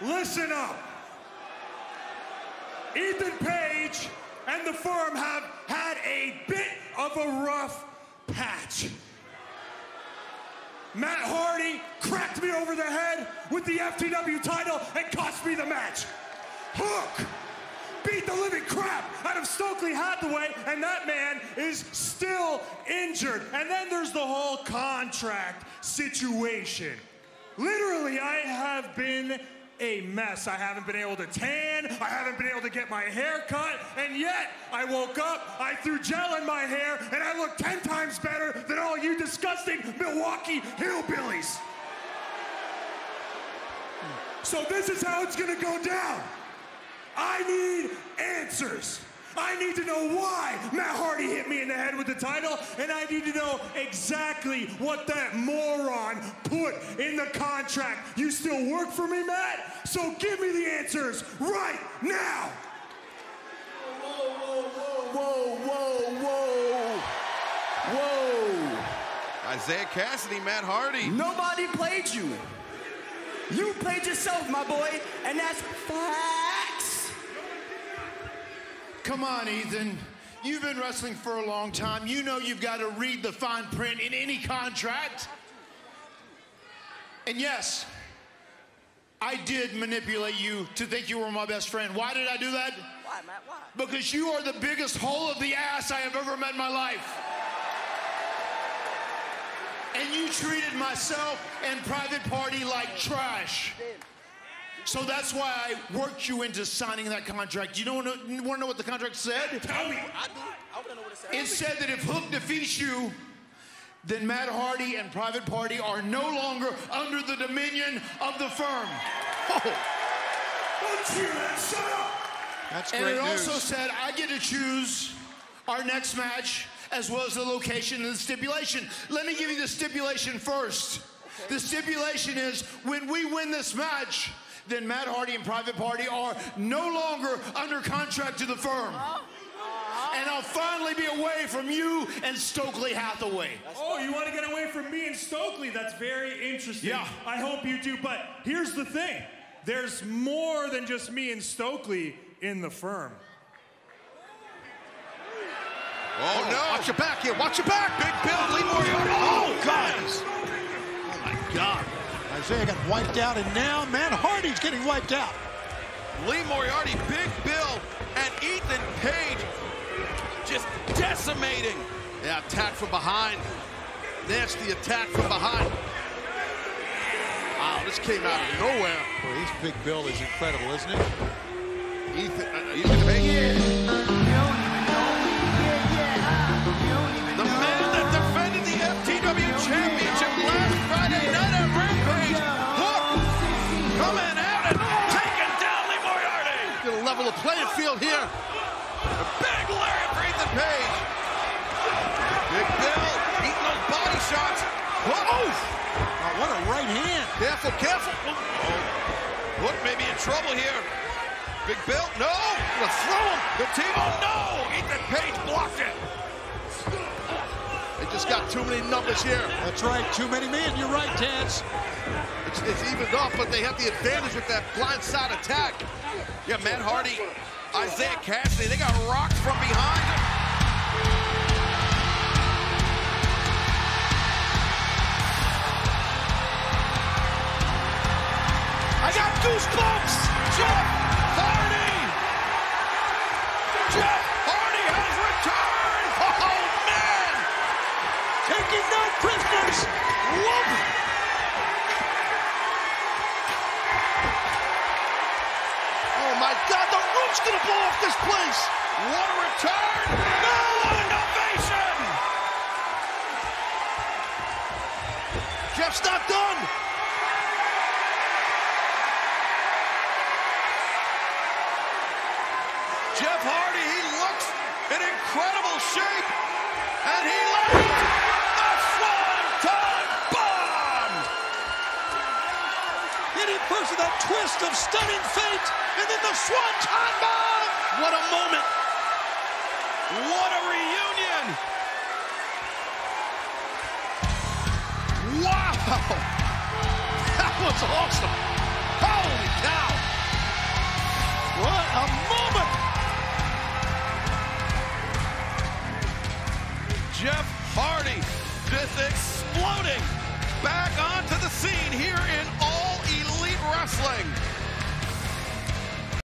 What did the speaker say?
Listen up. Ethan Page and the firm have had a bit of a rough patch. Matt Hardy cracked me over the head with the FTW title and cost me the match. Hook beat the living crap out of Stokely Hathaway, and that man is still injured. And then there's the whole contract situation. Literally, I have been a mess. I haven't been able to tan, I haven't been able to get my hair cut, and yet I woke up, I threw gel in my hair, and I look 10 times better than all you disgusting Milwaukee hillbillies. So this is how it's gonna go down. I need answers. I need to know why Matt Hardy hit me in the head with the title, and I need to know exactly what that moron put in the contract. You still work for me, Matt? So give me the answers right now. Whoa, whoa, whoa, whoa, whoa, whoa. Isiah Kassidy, Matt Hardy. Nobody played you. You played yourself, my boy, and that's facts. Come on, Ethan. You've been wrestling for a long time. You know you've got to read the fine print in any contract. And yes, I did manipulate you to think you were my best friend. Why did I do that? Why, Matt? Why? Because you are the biggest hole of the ass I have ever met in my life. And you treated myself and Private Party like trash. So that's why I worked you into signing that contract. You don't want to know what the contract said? Tell me. I do. I want to know what it says. It said that if Hook defeats you, then Matt Hardy and Private Party are no longer under the dominion of the firm. Oh. Don't cheer that. Shut up. That's great And it news. also said I get to choose our next match as well as the location and the stipulation. Let me give you the stipulation first. The stipulation is when we win this match, then Matt Hardy and Private Party are no longer under contract to the firm. Uh-huh. And I'll finally be away from you and Stokely Hathaway. Oh, you want to get away from me and Stokely? That's very interesting. Yeah. I hope you do. But here's the thing there's more than just me and Stokely in the firm. Oh, oh. no. Watch your back here. Watch your back. Big Bill, Lee Moriarty. Oh, guys. Oh my God. Isiah got wiped out, and now Matt Hardy's getting wiped out. Lee Moriarty, Big Bill, and Ethan Page just decimating. Yeah, attack from behind. Nasty attack from behind. Wow, this came out of nowhere. Boy, this Big Bill is incredible, isn't it? Ethan, uh, Ethan Page. Level the playing field here. A big lariat for Ethan Page. Big Bill eating those body shots. Oh, Oh, what a right hand. careful, careful. Oh. Hook may be in trouble here. Big Bill, no. Throw him. The team, oh no. Ethan Page blocked it. Just got too many numbers here. That's right, too many men. You're right, Taz. It's, it's evened off, but they have the advantage with that blindside attack. Yeah, Matt Hardy, Isiah Kassidy, they got rocked from behind. I got goosebumps! Jeff Hardy! Jeff Hardy has returned! Oh, man! Taking no prisoners. Whoop! Oh my God, the roof's gonna blow off this place! What a return! No! Jeff's not done! Jeff Hardy, he looks in incredible shape, twist of stunning fate, and then the Swanton Bomb. What a moment! What a reunion! Wow! That was awesome! Holy cow! What a moment! Jeff Hardy just exploding back onto wrestling.